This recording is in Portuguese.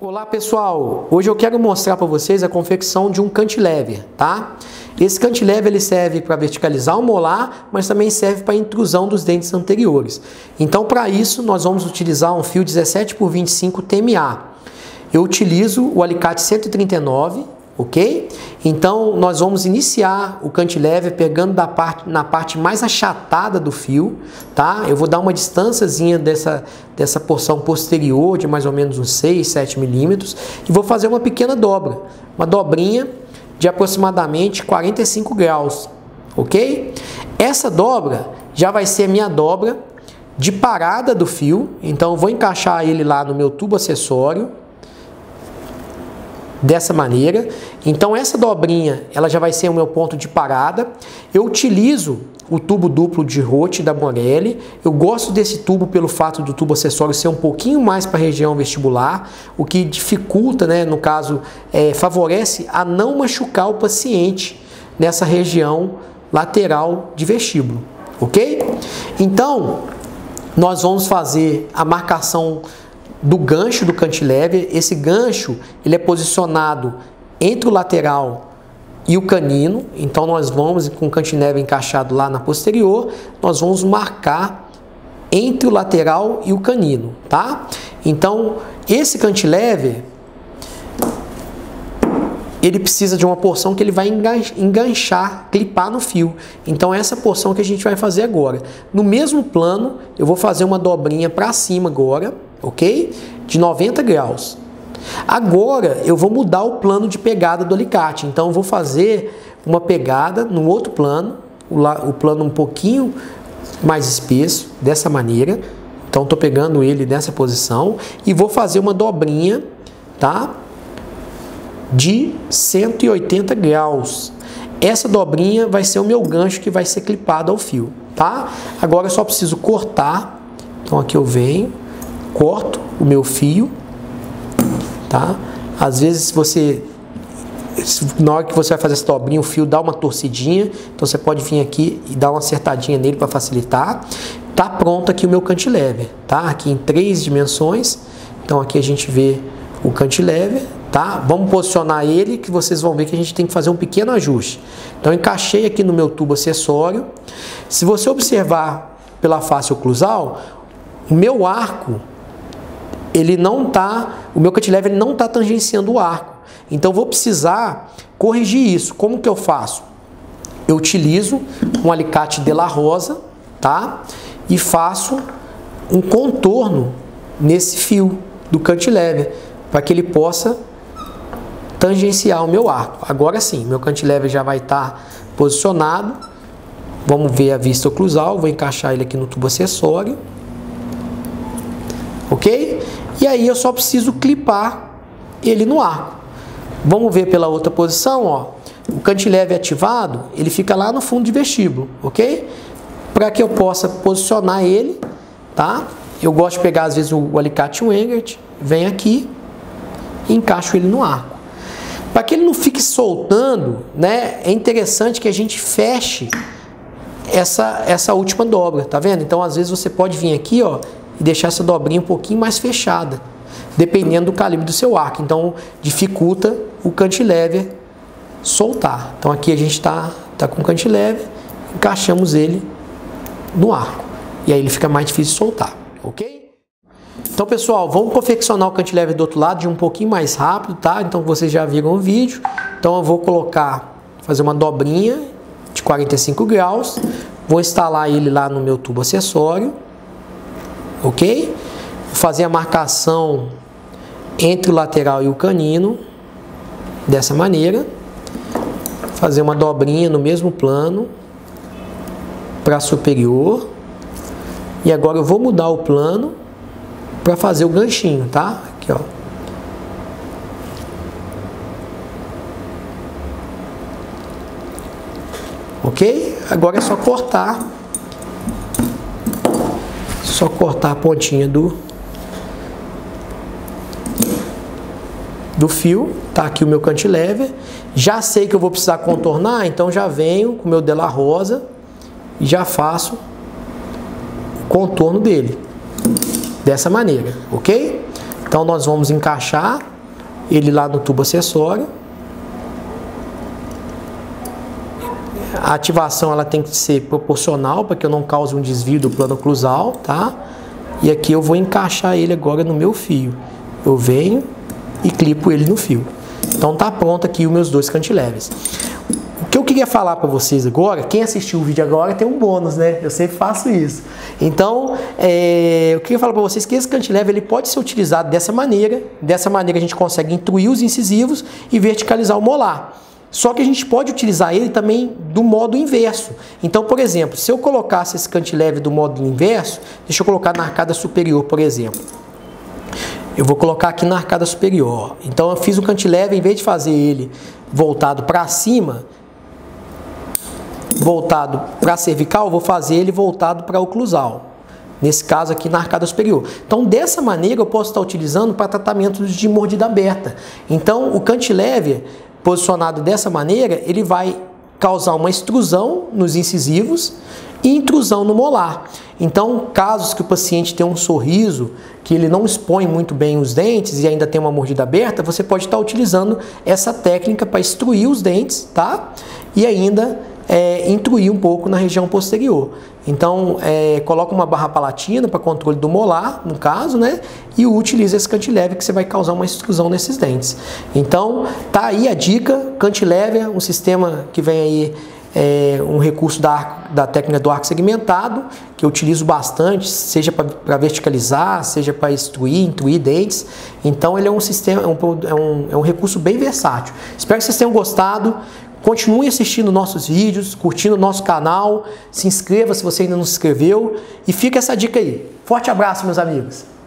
Olá pessoal, hoje eu quero mostrar para vocês a confecção de um cantilever, tá? Esse cantilever ele serve para verticalizar o molar, mas também serve para intrusão dos dentes anteriores. Então para isso nós vamos utilizar um fio 17 por 25 TMA. Eu utilizo o alicate 139 ok? Então nós vamos iniciar o cantilever pegando da parte, na parte mais achatada do fio, tá? Eu vou dar uma distânciazinha dessa, dessa porção posterior de mais ou menos uns 6, 7 milímetros e vou fazer uma pequena dobra, uma dobrinha de aproximadamente 45 graus, ok? Essa dobra já vai ser a minha dobra de parada do fio, então vou encaixar ele lá no meu tubo acessório, dessa maneira. Então essa dobrinha, ela já vai ser o meu ponto de parada. Eu utilizo o tubo duplo de Rote da Morelli. Eu gosto desse tubo pelo fato do tubo acessório ser um pouquinho mais para a região vestibular, o que dificulta, né, no caso, é, favorece a não machucar o paciente nessa região lateral de vestíbulo, ok? Então, nós vamos fazer a marcação do gancho do cantilever. Esse gancho ele é posicionado entre o lateral e o canino. Então nós vamos com o cantilever encaixado lá na posterior, nós vamos marcar entre o lateral e o canino, tá? Então esse cantilever ele precisa de uma porção que ele vai enganchar, clipar no fio. Então essa porção que a gente vai fazer agora. No mesmo plano, eu vou fazer uma dobrinha para cima agora ok? De 90 graus. Agora eu vou mudar o plano de pegada do alicate, então eu vou fazer uma pegada no outro plano, o plano um pouquinho mais espesso, dessa maneira. Então estou pegando ele nessa posição e vou fazer uma dobrinha, tá? De 180 graus. Essa dobrinha vai ser o meu gancho que vai ser clipado ao fio, tá? Agora eu só preciso cortar. Então aqui eu venho, corto o meu fio, tá? Às vezes você na hora que você vai fazer essa dobrinha, o fio dá uma torcidinha, então você pode vir aqui e dar uma acertadinha nele para facilitar. Tá pronto aqui o meu cantilever, tá? Aqui em três dimensões. Então aqui a gente vê o cantilever, tá? Vamos posicionar ele que vocês vão ver que a gente tem que fazer um pequeno ajuste. Então encaixei aqui no meu tubo acessório. Se você observar pela face oclusal, o meu arco ele não tá, o meu cantilever ele não está tangenciando o arco. Então vou precisar corrigir isso. Como que eu faço? Eu utilizo um alicate de la rosa, tá? E faço um contorno nesse fio do cantilever para que ele possa tangenciar o meu arco. Agora sim, meu cantilever já vai estar tá posicionado. Vamos ver a vista oclusal, vou encaixar ele aqui no tubo acessório. OK? E aí eu só preciso clipar ele no arco. Vamos ver pela outra posição, ó. O cantilever ativado, ele fica lá no fundo de vestíbulo, ok? Para que eu possa posicionar ele, tá? Eu gosto de pegar às vezes o alicate Wengert, vem aqui e encaixo ele no arco. Para que ele não fique soltando, né? É interessante que a gente feche essa essa última dobra, tá vendo? Então às vezes você pode vir aqui, ó, e deixar essa dobrinha um pouquinho mais fechada, dependendo do calibre do seu arco. Então dificulta o cantilever soltar. Então aqui a gente está tá com o cantilever, encaixamos ele no arco. E aí ele fica mais difícil de soltar, ok? Então pessoal, vamos confeccionar o cantilever do outro lado de um pouquinho mais rápido, tá? Então vocês já viram o vídeo. Então eu vou colocar, fazer uma dobrinha de 45 graus, vou instalar ele lá no meu tubo acessório ok? Vou fazer a marcação entre o lateral e o canino, dessa maneira. Fazer uma dobrinha no mesmo plano, para superior. E agora eu vou mudar o plano para fazer o ganchinho, tá? Aqui, ó. Ok? Agora é só cortar só cortar a pontinha do do fio, tá aqui o meu cantilever. Já sei que eu vou precisar contornar, então já venho com o meu dela rosa e já faço o contorno dele dessa maneira, ok? Então nós vamos encaixar ele lá no tubo acessório. A ativação ela tem que ser proporcional para que eu não cause um desvio do plano oclusal, tá? E aqui eu vou encaixar ele agora no meu fio. Eu venho e clipo ele no fio. Então tá pronto aqui os meus dois cantilevers. Que eu queria falar para vocês agora, quem assistiu o vídeo agora tem um bônus, né? Eu sempre faço isso. Então, é, eu queria falar para vocês que esse cantilever ele pode ser utilizado dessa maneira. Dessa maneira a gente consegue intruir os incisivos e verticalizar o molar. Só que a gente pode utilizar ele também do modo inverso. Então, por exemplo, se eu colocasse esse cantilever do modo inverso, deixa eu colocar na arcada superior, por exemplo. Eu vou colocar aqui na arcada superior. Então, eu fiz o cantilever, em vez de fazer ele voltado para cima, voltado para cervical, vou fazer ele voltado para oclusal. Nesse caso aqui na arcada superior. Então, dessa maneira, eu posso estar utilizando para tratamento de mordida aberta. Então, o cantilever posicionado dessa maneira, ele vai causar uma extrusão nos incisivos e intrusão no molar. Então, casos que o paciente tem um sorriso, que ele não expõe muito bem os dentes e ainda tem uma mordida aberta, você pode estar utilizando essa técnica para extruir os dentes, tá? E ainda é, intruir um pouco na região posterior. Então, é, coloca uma barra palatina para controle do molar, no caso, né? E utiliza esse cantilever que você vai causar uma extrusão nesses dentes. Então, tá aí a dica, cantilever, um sistema que vem aí é um recurso da, da técnica do arco segmentado, que eu utilizo bastante, seja para verticalizar, seja para extruir, intruir dentes. Então ele é um sistema, é um, é um, é um recurso bem versátil. Espero que vocês tenham gostado. Continue assistindo nossos vídeos, curtindo nosso canal, se inscreva se você ainda não se inscreveu e fica essa dica aí. Forte abraço, meus amigos!